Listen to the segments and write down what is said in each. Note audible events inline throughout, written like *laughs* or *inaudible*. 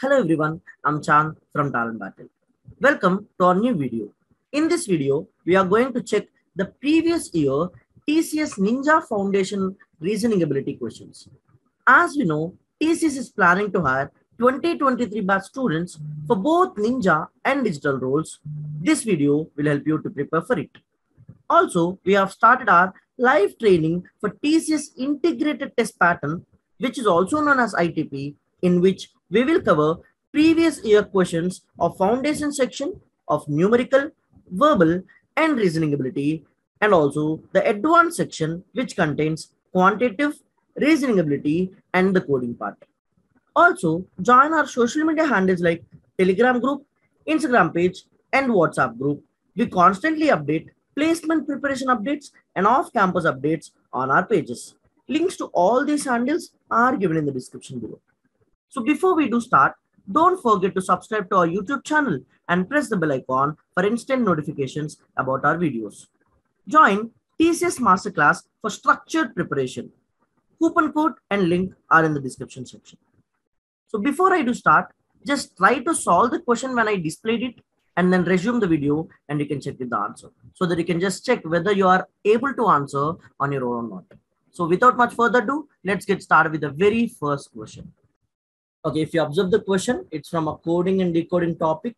Hello everyone, I'm Chan from Talent Battle. Welcome to our new video. In this video, we are going to check the previous year TCS Ninja Foundation reasoning ability questions. As we know, TCS is planning to hire 2023 batch students for both Ninja and digital roles. This video will help you to prepare for it. Also, we have started our live training for TCS integrated test pattern, which is also known as ITP, in which we will cover previous year questions of foundation section of numerical, verbal, and reasoning ability, and also the advanced section, which contains quantitative, reasoning ability, and the coding part. Also, join our social media handles like Telegram group, Instagram page, and WhatsApp group. We constantly update placement preparation updates and off-campus updates on our pages. Links to all these handles are given in the description below. So before we do start, don't forget to subscribe to our YouTube channel and press the bell icon for instant notifications about our videos. Join TCS Masterclass for structured preparation. Coupon code and link are in the description section. So before I do start, just try to solve the question when I displayed it and then resume the video and you can check with the answer so that you can just check whether you are able to answer on your own or not. So without much further ado, let's get started with the very first question. Okay, if you observe the question, it's from a coding and decoding topic.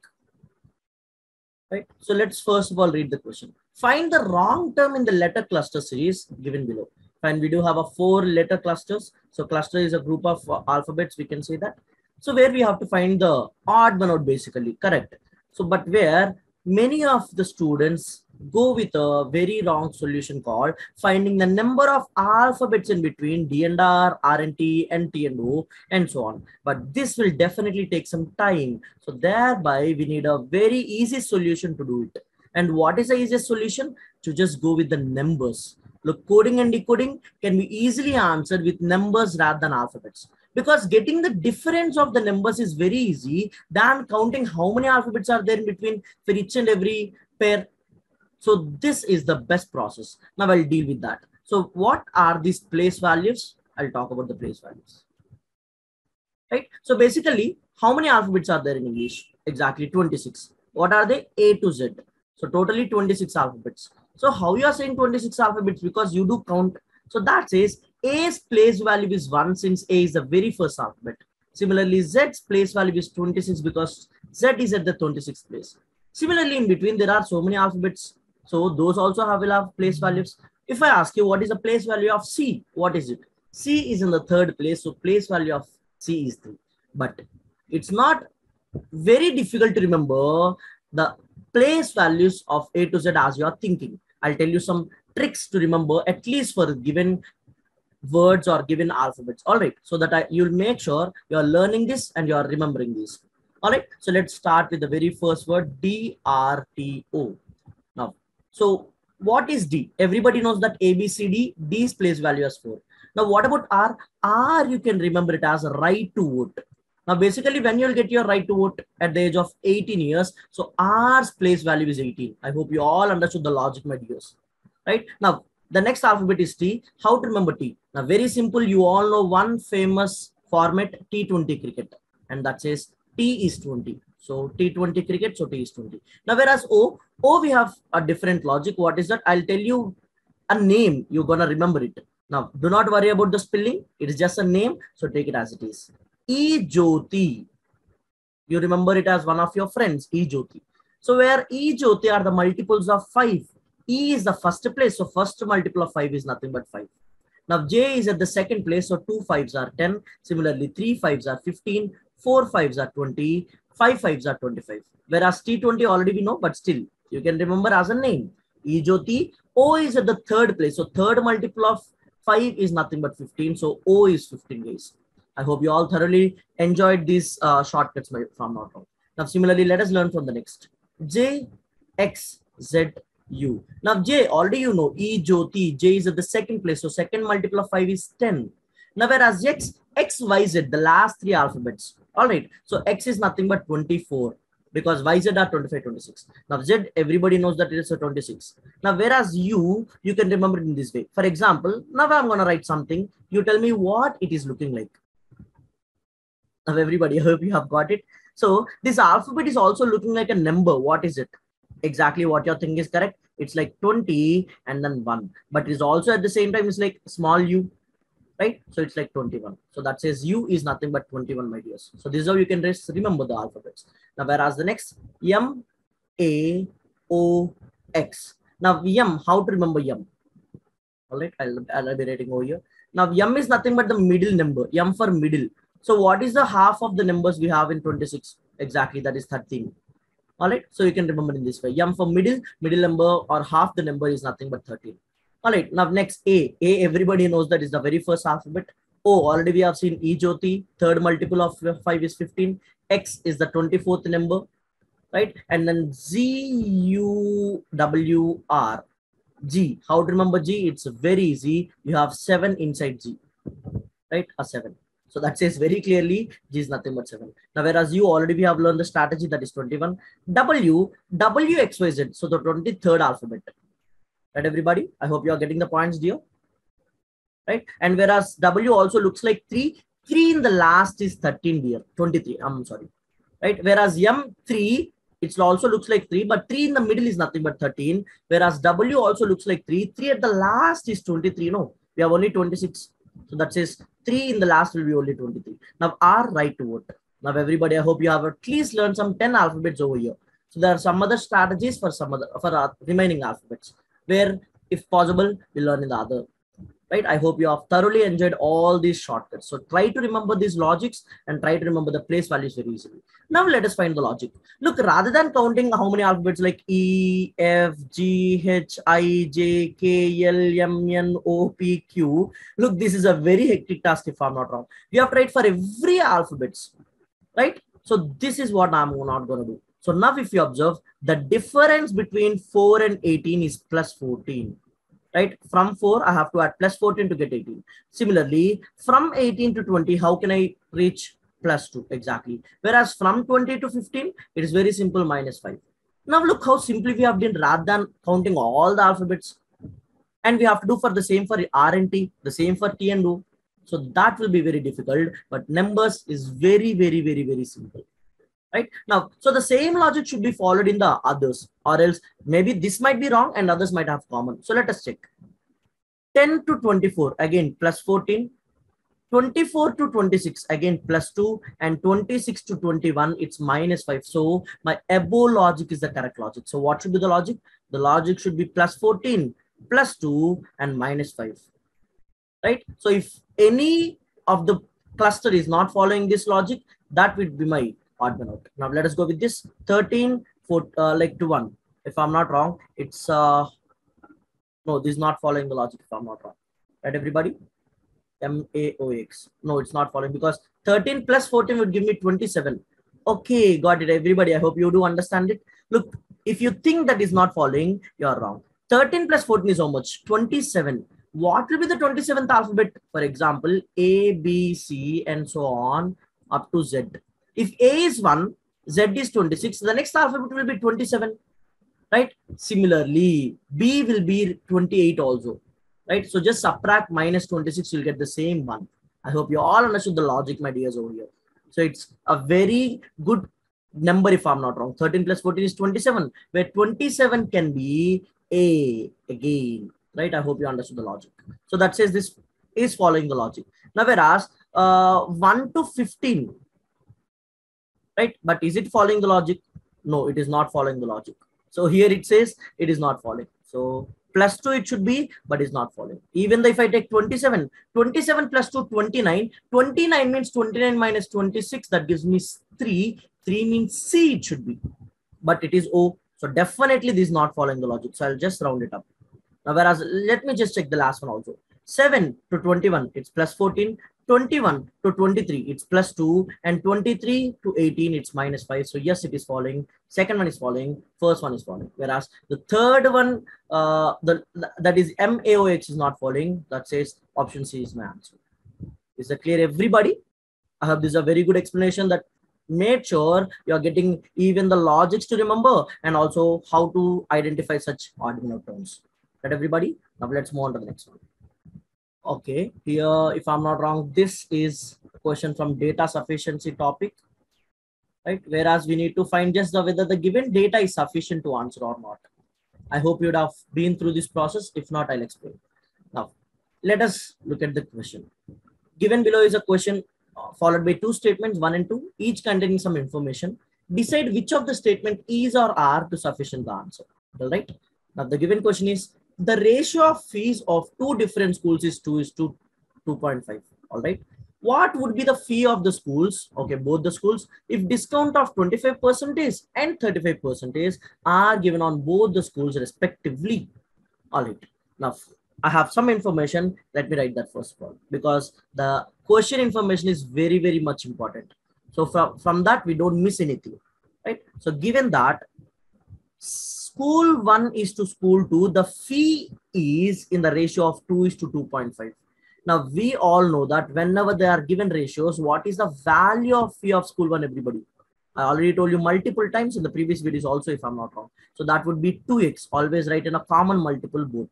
Right. So let's first of all read the question. Find the wrong term in the letter cluster series given below. And we do have a four letter clusters. So cluster is a group of uh, alphabets. We can say that. So where we have to find the odd one out basically, correct. So, but where many of the students go with a very wrong solution called finding the number of alphabets in between D and R, R and T, and T and O, and so on. But this will definitely take some time. So thereby we need a very easy solution to do it. And what is the easiest solution? To just go with the numbers. Look, coding and decoding can be easily answered with numbers rather than alphabets because getting the difference of the numbers is very easy than counting how many alphabets are there in between for each and every pair. So this is the best process. Now I'll deal with that. So what are these place values? I'll talk about the place values. Right. So basically, how many alphabets are there in English? Exactly 26. What are they? A to Z. So totally 26 alphabets. So how you are saying 26 alphabets? Because you do count. So that says A's place value is 1 since A is the very first alphabet. Similarly, Z's place value is 26 because Z is at the 26th place. Similarly, in between, there are so many alphabets. So those also have, will have place hmm. values. If I ask you what is the place value of C, what is it? C is in the third place. So place value of C is 3. But it's not very difficult to remember the place values of A to Z as you are thinking. I'll tell you some tricks to remember at least for given words or given alphabets. All right. So that I, you'll make sure you're learning this and you're remembering this. All right. So let's start with the very first word D R T O. Now, so what is D? Everybody knows that A, B, C, D, D's place value as 4. Now, what about R? R, you can remember it as right to vote. Now, basically, when you'll get your right to vote at the age of 18 years, so R's place value is 18. I hope you all understood the logic, my dears. Right? Now, the next alphabet is T. How to remember T? Now, very simple. You all know one famous format, T20 cricket. And that says T is 20. So T20 cricket, so T is 20. Now, whereas O, O we have a different logic. What is that? I'll tell you a name. You're going to remember it. Now, do not worry about the spelling. It is just a name. So take it as it is. E Jyoti. You remember it as one of your friends, E Jyoti. So where E Jyoti are the multiples of 5. E is the first place. So first multiple of 5 is nothing but 5. Now J is at the second place. So 2 5s are 10. Similarly, 3 5s are 15. 4 5s are 20. 5 5s are 25. Whereas T20 already we know, but still you can remember as a name. E Jyoti. O is at the third place. So third multiple of 5 is nothing but 15. So O is 15 guys. I hope you all thoroughly enjoyed these uh, shortcuts from now on. Now, similarly, let us learn from the next. J, X, Z, U. Now, J, already you know, E, Jyoti, J is at the second place. So, second multiple of 5 is 10. Now, whereas X, X, Y, Z, the last three alphabets. All right. So, X is nothing but 24 because YZ are 25, 26. Now, Z, everybody knows that it is a 26. Now, whereas U, you can remember it in this way. For example, now I'm going to write something. You tell me what it is looking like. Now, everybody, *laughs* I hope you have got it. So this alphabet is also looking like a number. What is it? Exactly what you're thinking is correct. It's like 20 and then 1. But it is also at the same time, it's like small u, right? So it's like 21. So that says u is nothing but 21, my dears. So this is how you can just remember the alphabets. Now, whereas the next M, A, O, X. Now, M, how to remember M? All right, I'll, I'll be writing over here. Now, M is nothing but the middle number, M for middle. So what is the half of the numbers we have in 26? Exactly, that is 13. All right, so you can remember in this way. M for middle, middle number or half the number is nothing but 13. All right, now next A. A, everybody knows that is the very first alphabet. O, already we have seen E Jyoti, third multiple of 5 is 15. X is the 24th number, right? And then Z, U, W, R. G, how to remember G? It's very easy. You have 7 inside G, right? A 7. So that says very clearly G is nothing but 7. Now, whereas you already we have learned the strategy that is 21. W, W, X, Y, Z. So the 23rd alphabet. Right, everybody? I hope you are getting the points, dear. Right? And whereas W also looks like 3, 3 in the last is 13, dear. 23. I'm sorry. Right? Whereas M3, it also looks like 3, but 3 in the middle is nothing but 13. Whereas W also looks like 3. 3 at the last is 23. No, we have only 26. So that says 3 in the last will be only 23. Now R right to vote. Now everybody, I hope you have at least learned some 10 alphabets over here. So there are some other strategies for some other for remaining alphabets where if possible we learn in the other right? I hope you have thoroughly enjoyed all these shortcuts. So try to remember these logics and try to remember the place values very easily. Now let us find the logic. Look, rather than counting how many alphabets like E, F, G, H, I, J, K, L, M, N, O, P, Q. Look, this is a very hectic task if I'm not wrong. We have tried for every alphabets, right? So this is what I'm not going to do. So now if you observe, the difference between 4 and 18 is plus 14 right? From 4, I have to add plus 14 to get 18. Similarly, from 18 to 20, how can I reach plus 2? Exactly. Whereas from 20 to 15, it is very simple, minus 5. Now look how simply we have done rather than counting all the alphabets. And we have to do for the same for R and T, the same for T and O. So that will be very difficult, but numbers is very, very, very, very simple right? Now so the same logic should be followed in the others or else maybe this might be wrong and others might have common. So let us check. 10 to 24 again plus 14 24 to 26 again plus 2 and 26 to 21 it's minus 5 so my above logic is the correct logic. So what should be the logic? The logic should be plus 14 plus 2 and minus 5 right? So if any of the cluster is not following this logic that would be my odd out. Now let us go with this 13 for uh, like to one. If I'm not wrong, it's uh no, this is not following the logic. If I'm not wrong, right, everybody? M A O X. No, it's not following because 13 plus 14 would give me 27. Okay, got it. Everybody, I hope you do understand it. Look, if you think that is not following, you are wrong. 13 plus 14 is how much? 27. What will be the 27th alphabet? For example, A, B, C, and so on up to Z. If A is 1, Z is 26, the next alphabet will be 27, right? Similarly, B will be 28 also, right? So just subtract minus 26, you'll get the same one. I hope you all understood the logic, my dears, over here. So it's a very good number if I'm not wrong. 13 plus 14 is 27, where 27 can be A again, right? I hope you understood the logic. So that says this is following the logic. Now, whereas uh, 1 to 15, right? But is it following the logic? No, it is not following the logic. So here it says it is not following. So plus 2 it should be, but is not following. Even if I take 27, 27 plus 2, 29. 29 means 29 minus 26. That gives me 3. 3 means C it should be. But it is O. So definitely this is not following the logic. So I'll just round it up. Now, whereas let me just check the last one also. 7 to 21, it's plus 14. 21 to 23, it's plus 2. And 23 to 18, it's minus 5. So yes, it is falling. Second one is falling. First one is falling. Whereas the third one, uh, the that is MAOX is not falling. That says option C is my answer. Is that clear, everybody? I hope this is a very good explanation that made sure you're getting even the logics to remember and also how to identify such ordinal terms. That everybody? Now let's move on to the next one okay here if i'm not wrong this is question from data sufficiency topic, right? Whereas we need to find just the, whether the given data is sufficient to answer or not. I hope you'd have been through this process. If not, I'll explain. Now, let us look at the question. Given below is a question uh, followed by two statements, one and two, each containing some information. Decide which of the statement is or are to sufficient the answer. All right. Now, the given question is the ratio of fees of two different schools is 2 is to 2.5. All right. What would be the fee of the schools? Okay, both the schools. If discount of 25 percentage and 35 percentage are given on both the schools respectively. All right. Now, I have some information. Let me write that first of all, because the question information is very, very much important. So from, from that, we don't miss anything, right? So given that school one is to school two, the fee is in the ratio of two is to 2.5. Now we all know that whenever they are given ratios, what is the value of fee of school one, everybody? I already told you multiple times in the previous videos also, if I'm not wrong. So that would be 2x, always write in a common multiple both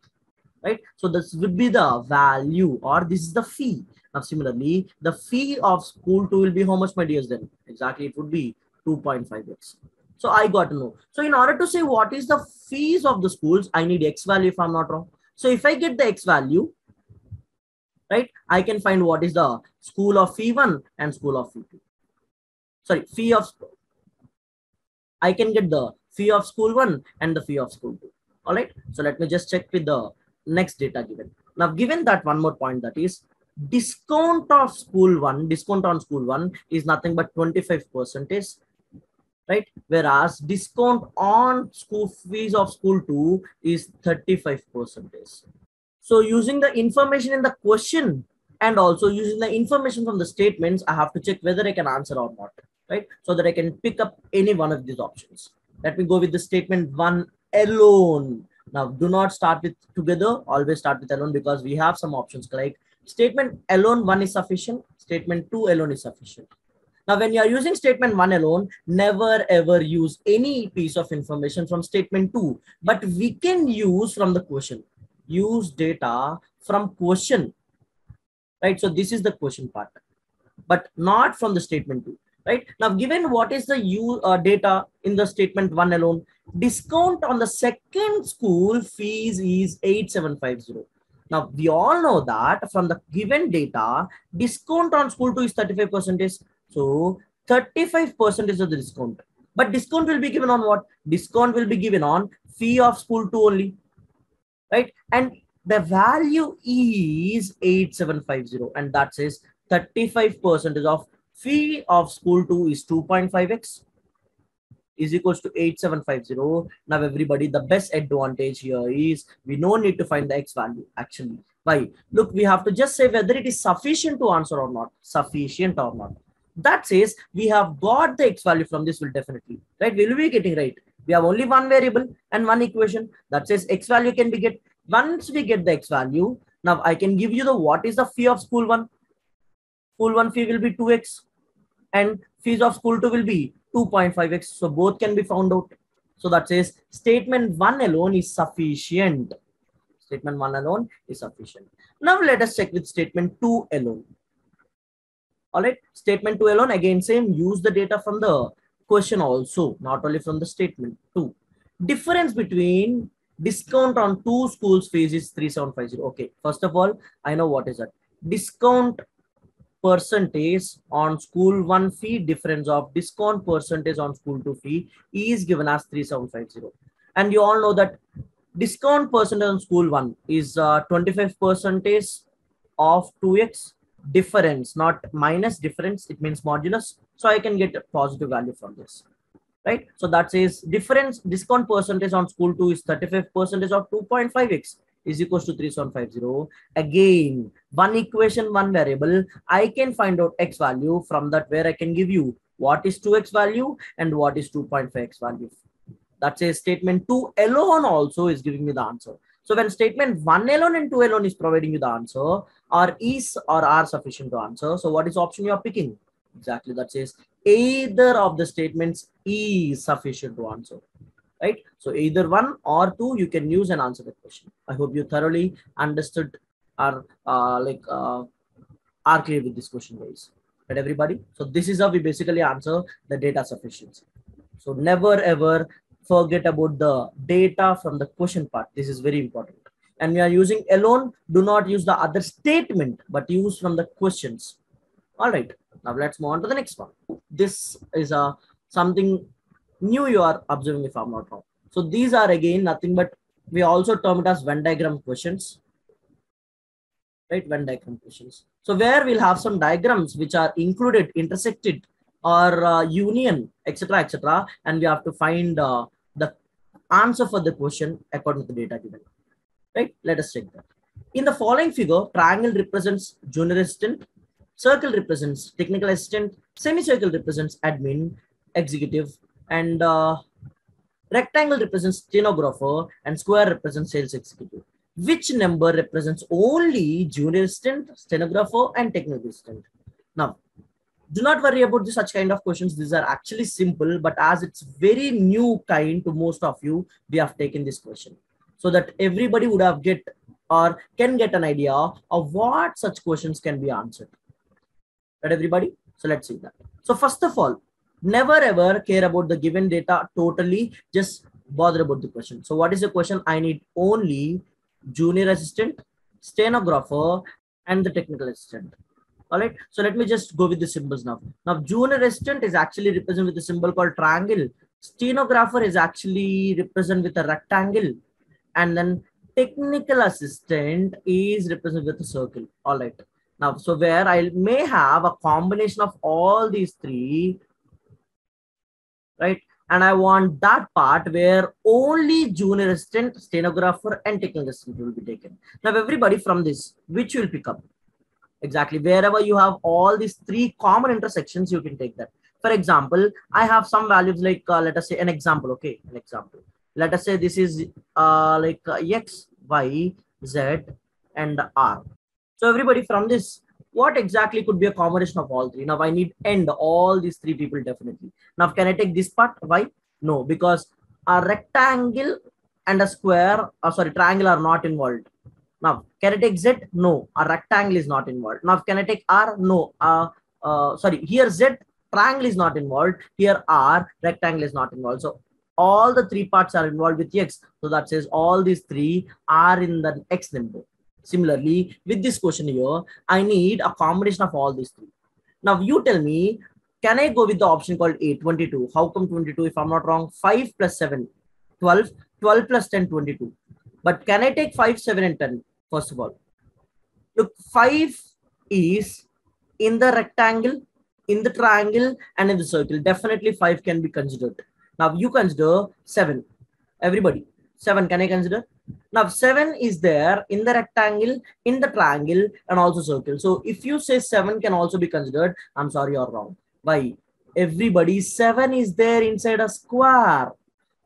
right? So this would be the value or this is the fee. Now, similarly, the fee of school two will be how much, my dears, then? Exactly, it would be 2.5x. So I got to know. So in order to say what is the fees of the schools, I need x value if I'm not wrong. So if I get the x value, right, I can find what is the school of fee one and school of fee two. Sorry, fee of, I can get the fee of school one and the fee of school two. All right. So let me just check with the next data given. Now, given that one more point that is discount of school one, discount on school one is nothing but 25 percentage, right? Whereas discount on school fees of school two is 35 percentage. So using the information in the question and also using the information from the statements, I have to check whether I can answer or not, right? So that I can pick up any one of these options. Let me go with the statement one alone. Now, do not start with together, always start with alone because we have some options like statement alone one is sufficient, statement two alone is sufficient. Now, when you are using statement one alone, never ever use any piece of information from statement two, but we can use from the question. Use data from question, right? So this is the question part, but not from the statement two right? Now, given what is the U uh, data in the statement one alone, discount on the second school fees is 8750. Now, we all know that from the given data, discount on school two is 35 percent. So 35 percent is of the discount. But discount will be given on what? Discount will be given on fee of school two only, right? And the value is 8750 and that says 35 percent is of Fee of school 2 is 2.5x is equals to 8750. Now everybody, the best advantage here is we no need to find the x value actually. Why? Look, we have to just say whether it is sufficient to answer or not. Sufficient or not. That says we have got the x value from this will definitely, right? Will be getting right. We have only one variable and one equation that says x value can be get. Once we get the x value, now I can give you the what is the fee of school one. School one fee will be 2x and fees of school 2 will be 2.5x. So both can be found out. So that says statement 1 alone is sufficient. Statement 1 alone is sufficient. Now let us check with statement 2 alone. All right. Statement 2 alone, again, same. Use the data from the question also, not only from the statement 2. Difference between discount on two schools fees is 3750. Okay. First of all, I know what is that. Discount percentage on school one fee difference of discount percentage on school two fee is given as 3750 and you all know that discount percentage on school one is uh, 25 percentage of 2x difference not minus difference it means modulus so i can get a positive value from this right so that says difference discount percentage on school 2 is 35 percentage of 2.5x is equals to 3750. Again, one equation, one variable, I can find out x value from that where I can give you what is 2x value and what is 2.5x value. That says statement 2 alone also is giving me the answer. So when statement 1 alone and 2 alone is providing you the answer, or is or are sufficient to answer. So what is option you are picking? Exactly, that says either of the statements is sufficient to answer right? So either one or two, you can use and answer the question. I hope you thoroughly understood or uh, like uh, are clear with this question, guys. Right, everybody? So this is how we basically answer the data sufficiency. So never ever forget about the data from the question part. This is very important. And we are using alone, do not use the other statement, but use from the questions. All right, now let's move on to the next one. This is a something new you are observing if I'm not wrong. So these are again nothing but we also term it as Venn diagram questions. Right, Venn diagram questions. So where we'll have some diagrams which are included, intersected, or uh, union, etc., etc., and we have to find uh, answer for the question according to the data given. Right? Let us check that. In the following figure, triangle represents junior assistant, circle represents technical assistant, semicircle represents admin, executive, and uh, rectangle represents stenographer, and square represents sales executive. Which number represents only junior assistant, stenographer, and technical assistant? Now, do not worry about this, such kind of questions. These are actually simple, but as it's very new kind to most of you, we have taken this question so that everybody would have get or can get an idea of what such questions can be answered. Right, everybody? So let's see that. So first of all, never ever care about the given data totally. Just bother about the question. So what is the question? I need only junior assistant, stenographer, and the technical assistant. All right. So let me just go with the symbols now. Now, junior assistant is actually represented with a symbol called triangle. Stenographer is actually represented with a rectangle. And then technical assistant is represented with a circle. All right. Now, so where I may have a combination of all these three, right? And I want that part where only junior assistant, stenographer, and technical assistant will be taken. Now, everybody from this, which will pick up? Exactly. Wherever you have all these three common intersections, you can take that. For example, I have some values like, uh, let us say an example. Okay, an example. Let us say this is uh, like uh, X, Y, Z, and R. So everybody from this, what exactly could be a combination of all three? Now I need end all these three people definitely. Now can I take this part? Why? No, because a rectangle and a square, uh, sorry, triangle are not involved. Now, can I take Z? No, a rectangle is not involved. Now, can I take R? No, uh, uh, sorry, here Z, triangle is not involved. Here R, rectangle is not involved. So, all the three parts are involved with X. So, that says all these three are in the X number. Similarly, with this question here, I need a combination of all these three. Now, you tell me, can I go with the option called A, 22? How come 22? If I'm not wrong, 5 plus 7, 12, 12 plus 10, 22. But can I take 5, 7, and 10? First of all, look, 5 is in the rectangle, in the triangle, and in the circle. Definitely 5 can be considered. Now you consider 7. Everybody, 7 can I consider? Now 7 is there in the rectangle, in the triangle, and also circle. So if you say 7 can also be considered, I'm sorry, you're wrong. Why? Everybody, 7 is there inside a square.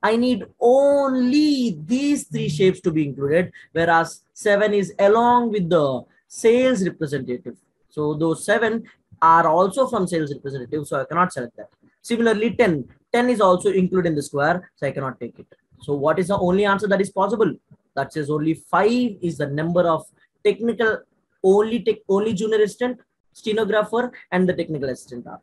I need only these three shapes to be included, whereas 7 is along with the sales representative. So those 7 are also from sales representative, so I cannot select that. Similarly, 10. 10 is also included in the square, so I cannot take it. So what is the only answer that is possible? That says only 5 is the number of technical, only, take only junior assistant, stenographer, and the technical assistant are.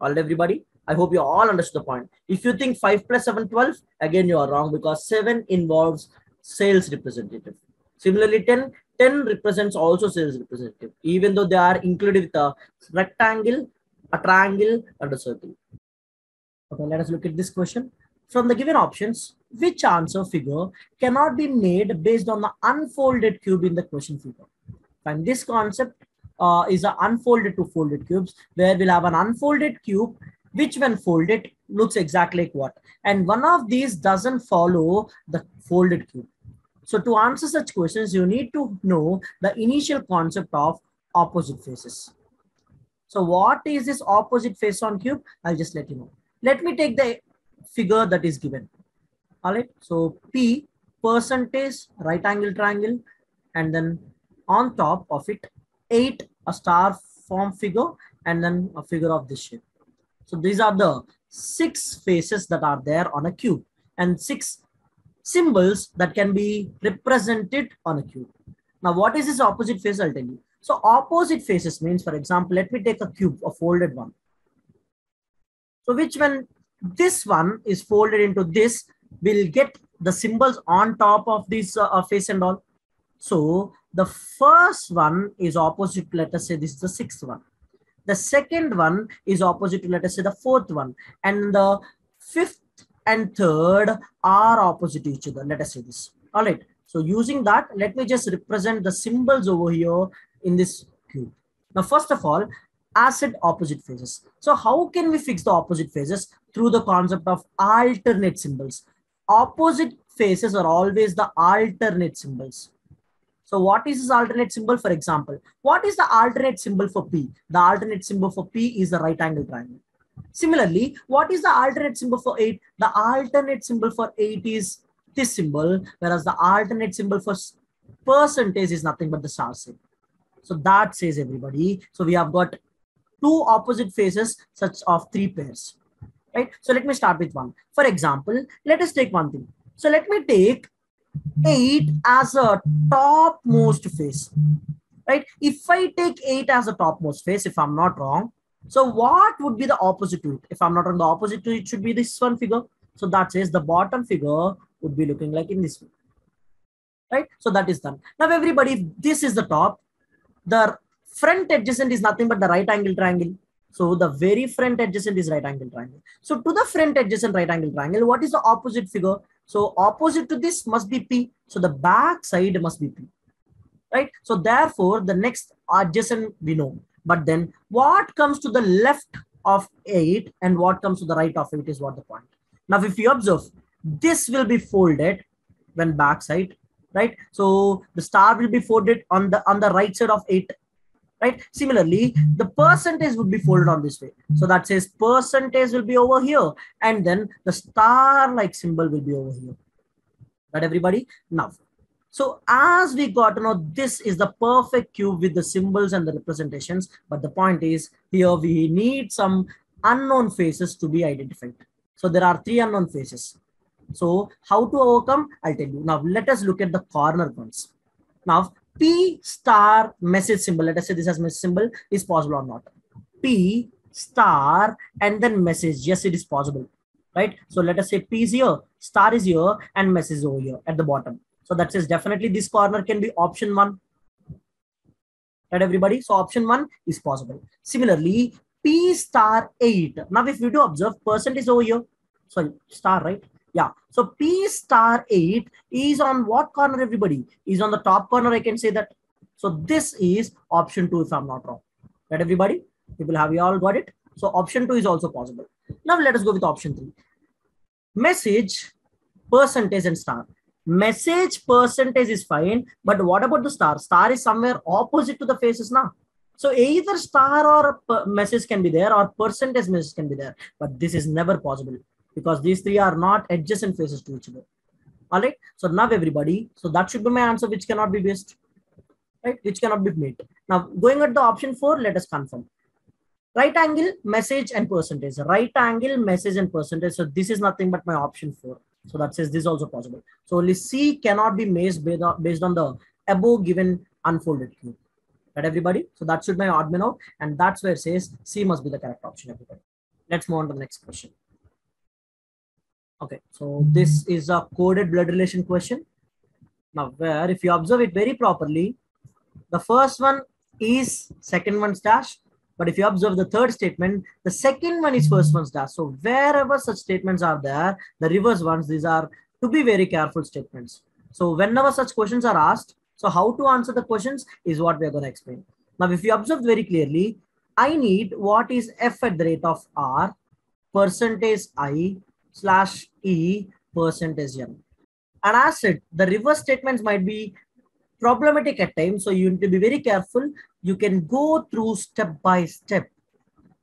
All right, everybody? I hope you all understood the point. If you think 5 plus 7, 12, again, you are wrong because 7 involves sales representative. Similarly, 10, 10 represents also sales representative, even though they are included with a rectangle, a triangle, and a circle. Okay, let us look at this question. From the given options, which answer figure cannot be made based on the unfolded cube in the question figure? And this concept uh, is an unfolded to folded cubes where we'll have an unfolded cube which when folded looks exactly like what. And one of these doesn't follow the folded cube. So to answer such questions you need to know the initial concept of opposite faces. So what is this opposite face on cube? I'll just let you know. Let me take the figure that is given. All right. So p percentage right angle triangle and then on top of it eight a star form figure and then a figure of this shape so these are the six faces that are there on a cube and six symbols that can be represented on a cube. Now, what is this opposite face? I'll tell you. So opposite faces means, for example, let me take a cube, a folded one. So which when this one is folded into this, will get the symbols on top of this uh, face and all. So the first one is opposite, let us say this is the sixth one. The second one is opposite to, let us say, the fourth one. And the fifth and third are opposite to each other. Let us say this. All right. So using that, let me just represent the symbols over here in this cube. Now, first of all, acid opposite faces. So how can we fix the opposite faces? Through the concept of alternate symbols. Opposite faces are always the alternate symbols. So what is this alternate symbol? For example, what is the alternate symbol for P? The alternate symbol for P is the right angle triangle. Similarly, what is the alternate symbol for 8? The alternate symbol for 8 is this symbol, whereas the alternate symbol for percentage is nothing but the star symbol. So that says everybody. So we have got two opposite faces such of three pairs, right? So let me start with one. For example, let us take one thing. So let me take 8 as a topmost face right? If i take 8 as a topmost face if i'm not wrong so what would be the opposite to it? If i'm not wrong the opposite to it should be this one figure. So that says the bottom figure would be looking like in this right? So that is done. Now everybody this is the top the front adjacent is nothing but the right angle triangle. So the very front adjacent is right angle triangle. So to the front adjacent right angle triangle what is the opposite figure so opposite to this must be P. So the back side must be P. Right? So therefore, the next adjacent we know. But then what comes to the left of 8 and what comes to the right of 8 is what the point. Now, if you observe, this will be folded when back side, right? So the star will be folded on the on the right side of 8 right? Similarly, the percentage would be folded on this way. So that says percentage will be over here. And then the star-like symbol will be over here. Right, everybody? Now, so as we got to know, this is the perfect cube with the symbols and the representations. But the point is here we need some unknown faces to be identified. So there are three unknown faces. So how to overcome? I'll tell you. Now let us look at the corner ones. Now P star message symbol, let us say this as message symbol, is possible or not. P star and then message, yes, it is possible, right? So let us say P is here, star is here, and message is over here at the bottom. So that says definitely this corner can be option one. Right, everybody? So option one is possible. Similarly, P star 8. Now, if you do observe, percent is over here. Sorry, star, right? Yeah. So P star 8 is on what corner, everybody? Is on the top corner, I can say that. So this is option 2 if I'm not wrong. Right, everybody? People have you all got it? So option 2 is also possible. Now let us go with option 3. Message, percentage and star. Message percentage is fine, but what about the star? Star is somewhere opposite to the faces now. So either star or message can be there or percentage message can be there, but this is never possible because these three are not adjacent faces to each other. All right. So now everybody, so that should be my answer, which cannot be based, right? Which cannot be made. Now going at the option four, let us confirm. Right angle, message and percentage. Right angle, message and percentage. So this is nothing but my option four. So that says this is also possible. So only C cannot be based based on the above given unfolded cube. Right, everybody? So that should my odd man out. And that's where it says C must be the correct option, everybody. Let's move on to the next question. Okay, so this is a coded blood relation question. Now, where if you observe it very properly, the first one is second one's dash. But if you observe the third statement, the second one is first one's dash. So wherever such statements are there, the reverse ones, these are to be very careful statements. So whenever such questions are asked, so how to answer the questions is what we are going to explain. Now, if you observe very clearly, I need what is f at the rate of r, percentage i, slash e percentage n. And as said, the reverse statements might be problematic at times. So you need to be very careful. You can go through step by step.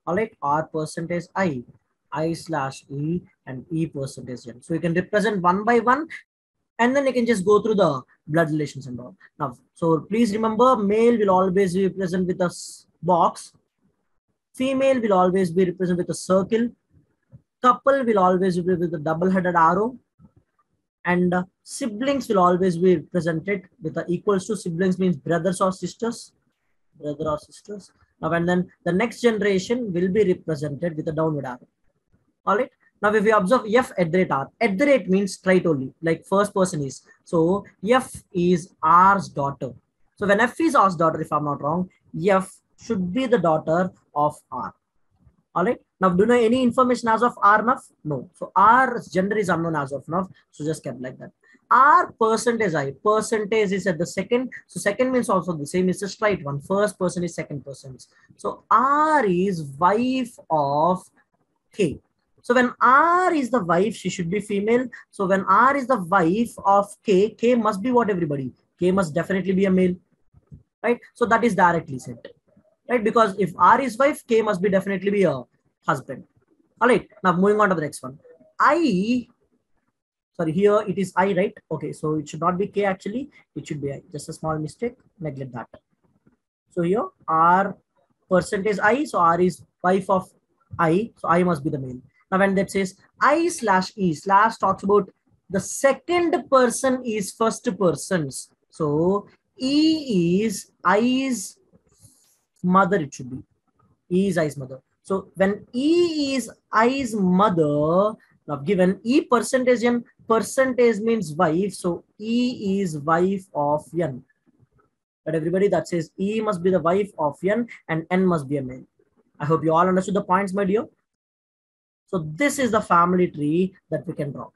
All right, R percentage I, I slash E and E percentage N. So you can represent one by one and then you can just go through the blood relations and all. Now, so please remember male will always be present with a box. Female will always be represented with a circle couple will always be with a double-headed arrow and siblings will always be represented with the equals to siblings means brothers or sisters brother or sisters. Now, and then the next generation will be represented with a downward arrow. All right. Now, if we observe f at the rate r, at the rate means straight only, like first person is. So, f is r's daughter. So, when f is r's daughter, if I'm not wrong, f should be the daughter of r. All right. Now, do you know any information as of r enough? No. So, r gender is unknown as of now. So, just kept like that. R percentage I percentage is at the second. So second means also the same is just right one. First person is second person. So R is wife of K. So when R is the wife, she should be female. So when R is the wife of K, K must be what everybody? K must definitely be a male. Right? So that is directly said. Right? Because if R is wife, K must be definitely be a husband. All right. Now moving on to the next one. I sorry here it is i right okay so it should not be k actually it should be i just a small mistake neglect that so here r percentage i so r is wife of i so i must be the male now when that says i slash e slash talks about the second person is first persons so e is i's mother it should be e is i's mother so when e is i's mother now given E percentage N percentage means wife. So E is wife of N. But everybody that says E must be the wife of N and N must be a male. I hope you all understood the points, my dear. So this is the family tree that we can draw.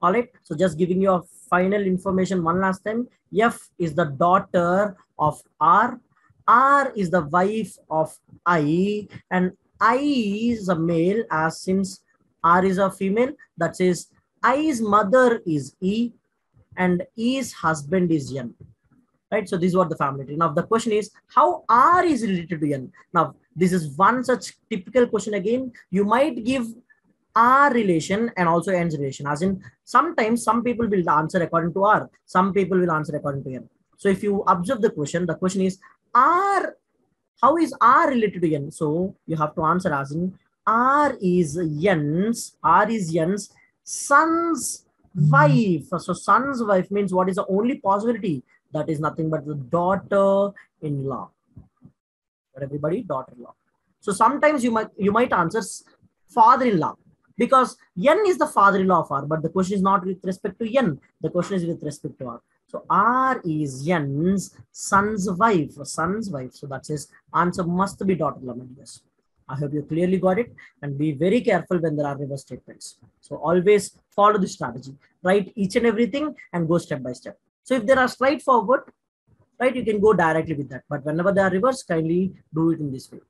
All right. So just giving you a final information one last time. F is the daughter of R. R is the wife of I and I is a male as since R is a female. That says I's mother is E and E's husband is N. Right. So this is what the family tree. Now the question is how R is related to N. Now this is one such typical question again. You might give R relation and also N's relation. As in sometimes some people will answer according to R. Some people will answer according to N. So if you observe the question, the question is R, how is R related to N? So you have to answer as in R is N's, R is N's son's hmm. wife. So son's wife means what is the only possibility? That is nothing but the daughter-in-law. But everybody, daughter-in-law. So sometimes you might you might answer father-in-law because N is the father-in-law of R, but the question is not with respect to N. The question is with respect to R. So R is N's son's wife, son's wife. So that says answer must be daughter-in-law. Yes. I hope you clearly got it and be very careful when there are reverse statements. So always follow the strategy, write each and everything and go step by step. So if there are straightforward, right, you can go directly with that. But whenever they are reverse, kindly do it in this way.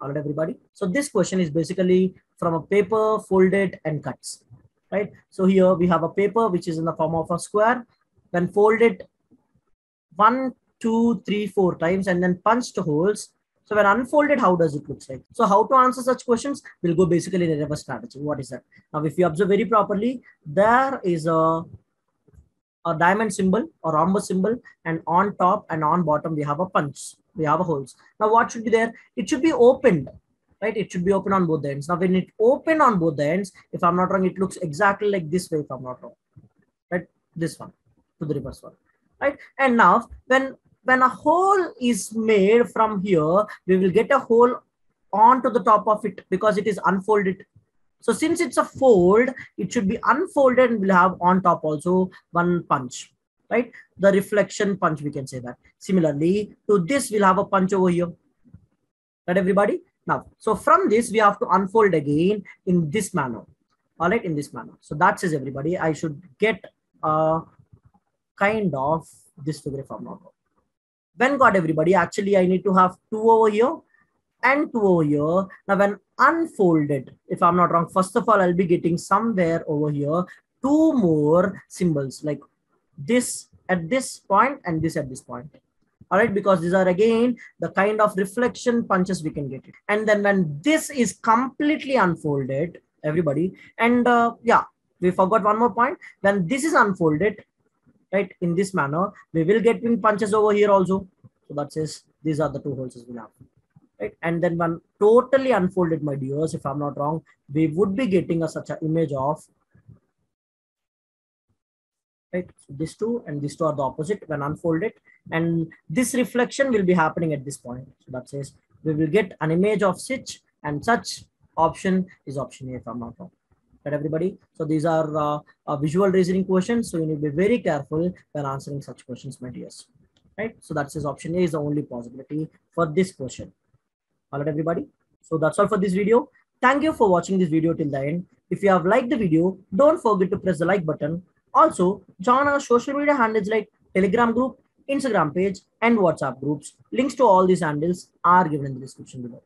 All right, everybody. So this question is basically from a paper folded and cuts, right? So here we have a paper which is in the form of a square. then fold it one, two, three, four times and then punched holes, so when unfolded, how does it look like? So how to answer such questions? We'll go basically in a reverse strategy. What is that? Now, if you observe very properly, there is a, a diamond symbol or rhombus symbol and on top and on bottom, we have a punch. We have a holes. Now what should be there? It should be opened, right? It should be open on both ends. Now when it open on both ends, if I'm not wrong, it looks exactly like this way if I'm not wrong, right? This one to the reverse one, right? And now when when a hole is made from here, we will get a hole onto the top of it because it is unfolded. So since it's a fold, it should be unfolded and we'll have on top also one punch, right? The reflection punch, we can say that. Similarly, to this, we'll have a punch over here. Right, everybody? Now, so from this, we have to unfold again in this manner. All right, in this manner. So that says everybody, I should get a kind of this figure if I'm not wrong when got everybody actually i need to have two over here and two over here now when unfolded if i'm not wrong first of all i'll be getting somewhere over here two more symbols like this at this point and this at this point all right because these are again the kind of reflection punches we can get it. And then when this is completely unfolded everybody and uh, yeah we forgot one more point. When this is unfolded right in this manner we will get wing punches over here also. So that says these are the two holes we have right? And then when totally unfolded my dears if i'm not wrong we would be getting a such an image of right? These two and these two are the opposite when unfolded. And this reflection will be happening at this point. So that says we will get an image of such and such option is option A if I'm not wrong. Right, everybody? So these are uh, uh, visual reasoning questions. So you need to be very careful when answering such questions, my dears. Right? So that says option A is the only possibility for this question. All right, everybody? So that's all for this video. Thank you for watching this video till the end. If you have liked the video, don't forget to press the like button. Also, join our social media handles like Telegram group, Instagram page, and WhatsApp groups. Links to all these handles are given in the description below.